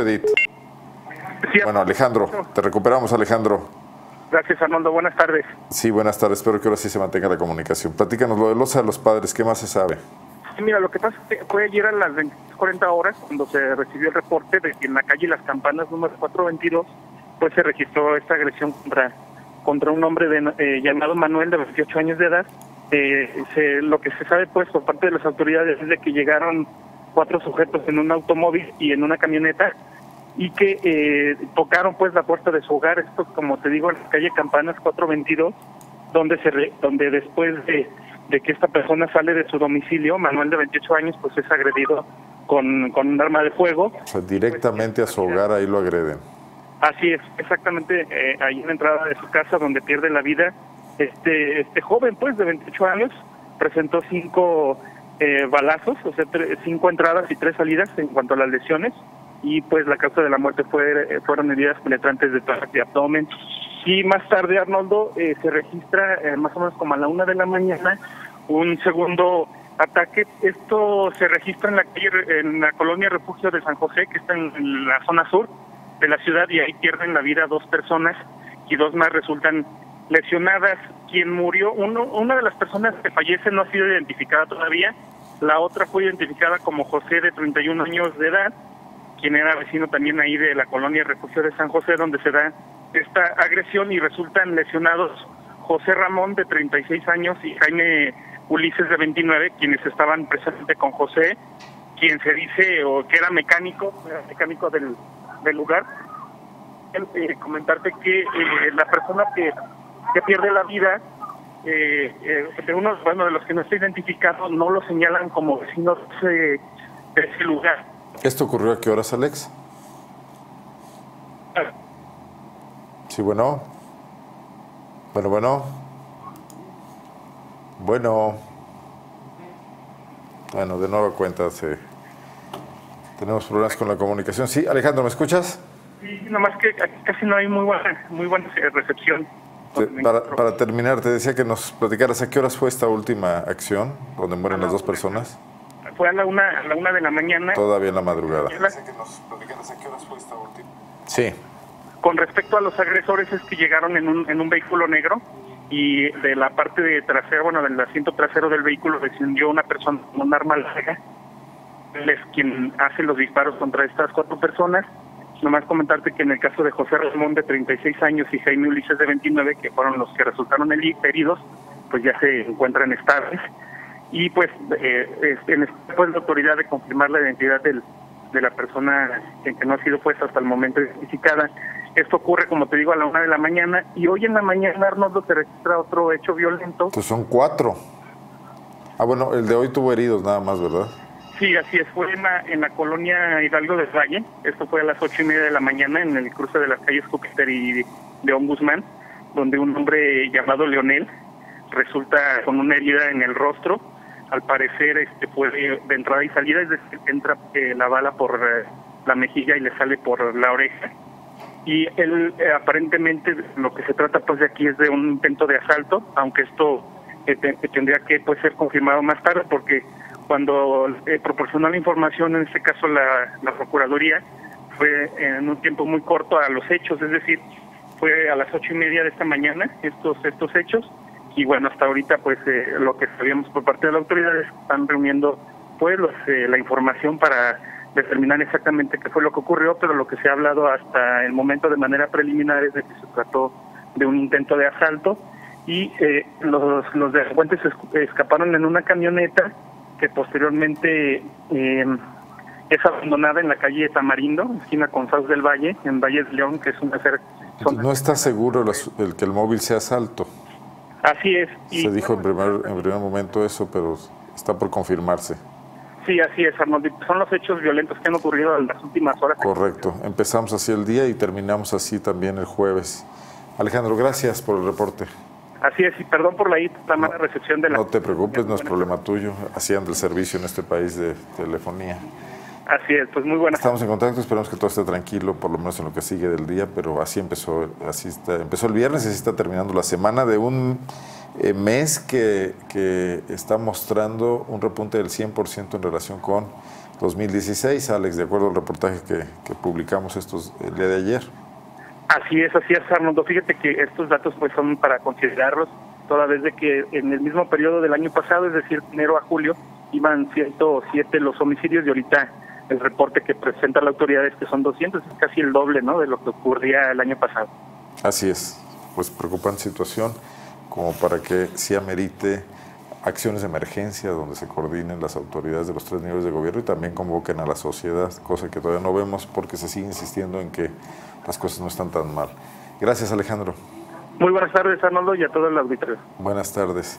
Edith. bueno, Alejandro, te recuperamos, Alejandro. Gracias, Arnoldo. Buenas tardes. Sí, buenas tardes. Espero que ahora sí se mantenga la comunicación. Platícanos lo de los a los padres. ¿Qué más se sabe? mira, lo que pasa es que fue ayer a las 40 horas cuando se recibió el reporte de que en la calle Las Campanas número 422 pues se registró esta agresión contra contra un hombre de, eh, llamado Manuel de 28 años de edad. Eh, se, lo que se sabe pues por parte de las autoridades es de que llegaron cuatro sujetos en un automóvil y en una camioneta y que eh, tocaron pues la puerta de su hogar, esto como te digo en la calle Campanas 422, donde se donde después de, de, que esta persona sale de su domicilio, Manuel de 28 años, pues es agredido con, con un arma de fuego. O sea, directamente a su hogar ahí lo agreden. Así es, exactamente eh, ahí en la entrada de su casa donde pierde la vida este este joven pues de 28 años presentó cinco eh, balazos, o sea, cinco entradas y tres salidas en cuanto a las lesiones y pues la causa de la muerte fue eh, fueron heridas penetrantes de tórax y abdomen. Y más tarde, Arnoldo, eh, se registra eh, más o menos como a la una de la mañana un segundo ataque. Esto se registra en la en la colonia Refugio de San José, que está en, la zona sur de la ciudad, y ahí pierden la vida dos personas y dos más resultan lesionadas. Quien murió, uno, una de las personas que fallece no ha sido identificada todavía, la otra fue identificada como José de 31 años de edad quien era vecino también ahí de la colonia Refugio de San José, donde se da esta agresión y resultan lesionados José Ramón de 36 años y Jaime Ulises de 29, quienes estaban presentes con José, quien se dice o que era mecánico, era mecánico del, del lugar. Eh, comentarte que eh, la persona que, que pierde la vida eh, de unos bueno de los que no está identificado no lo señalan como vecinos de ese lugar ¿Esto ocurrió a qué horas, Alex? Sí, bueno. Bueno, bueno. Bueno. Bueno, de nuevo cuenta, tenemos problemas con la comunicación. Sí, Alejandro, ¿me escuchas? Sí, nomás que aquí casi no hay muy buena, muy buena recepción. Para, para, terminar, te decía que nos platicaras a qué horas fue esta última acción donde mueren las dos personas fue a la una, a la una de la mañana. Todavía en la madrugada. Sí. Con respecto a los agresores es que llegaron en un, en un vehículo negro y de la parte de trasera, bueno, del asiento trasero del vehículo descendió una persona con un arma larga. Él es quien hace los disparos contra estas cuatro personas. Nomás comentarte que en el caso de José Ramón de 36 años y Jaime Ulises de 29, que fueron los que resultaron heridos, pues ya se encuentran estables y pues eh, en pues la autoridad de confirmar la identidad del, de la persona que, que no ha sido puesta hasta el momento identificada. Esto ocurre, como te digo, a la una de la mañana y hoy en la mañana, Arnoldo, se registra otro hecho violento. Pues son cuatro. Ah, bueno, el de hoy tuvo heridos nada más, ¿verdad? Sí, así es. Fue en la, en la colonia Hidalgo del Valle. Esto fue a las ocho y media de la mañana en el cruce de las calles Júpiter y León Guzmán, donde un hombre llamado Leonel resulta con una herida en el rostro al parecer este fue de entrada y salida, entra eh, la bala por eh, la mejilla y le sale por la oreja. Y él eh, aparentemente lo que se trata pues de aquí es de un intento de asalto, aunque esto tendría que pues ser confirmado más tarde porque cuando proporcionó la información, en este caso la, la Procuraduría, fue en un tiempo muy corto a los hechos, es decir, fue a las ocho y media de esta mañana estos estos hechos y bueno, hasta ahorita pues eh, lo que sabíamos por parte de las autoridades están reuniendo pues eh, la información para determinar exactamente qué fue lo que ocurrió, pero lo que se ha hablado hasta el momento de manera preliminar es de que se trató de un intento de asalto y eh, los, los delincuentes escaparon en una camioneta que posteriormente es abandonada en la calle Tamarindo, esquina con Saus del Valle, en Valle de León, que es una zona... No está seguro el que el móvil sea asalto. Así es. Se dijo en primer, en primer momento eso, pero está por confirmarse. Sí, así es, Arnold. Son los hechos violentos que han ocurrido en las últimas horas. Correcto. Empezamos así el día y terminamos así también el jueves. Alejandro, gracias por el reporte. Así es, y perdón por la, mala recepción de la... No te preocupes, no es problema tuyo. Hacían del servicio en este país de telefonía. Así es, pues muy buenas. Estamos en contacto, esperamos que todo esté tranquilo, por lo menos en lo que sigue del día, pero así empezó, así está, empezó el viernes y así está terminando la semana de un eh, mes que, que, está mostrando un repunte del 100% en relación con 2016, Alex, de acuerdo al reportaje que, que publicamos estos el día de ayer. Así es, así es, Arnoldo. Fíjate que estos datos pues son para considerarlos, toda vez de que en el mismo periodo del año pasado, es decir, enero a julio, iban 107 los homicidios y ahorita el reporte que presenta la autoridad es que son 200, es casi el doble ¿no? de lo que ocurría el año pasado. Así es, pues preocupante situación como para que sí amerite acciones de emergencia donde se coordinen las autoridades de los tres niveles de gobierno y también convoquen a la sociedad, cosa que todavía no vemos porque se sigue insistiendo en que las cosas no están tan mal. Gracias Alejandro. Muy buenas tardes Arnoldo y a todo el auditorio. Buenas tardes.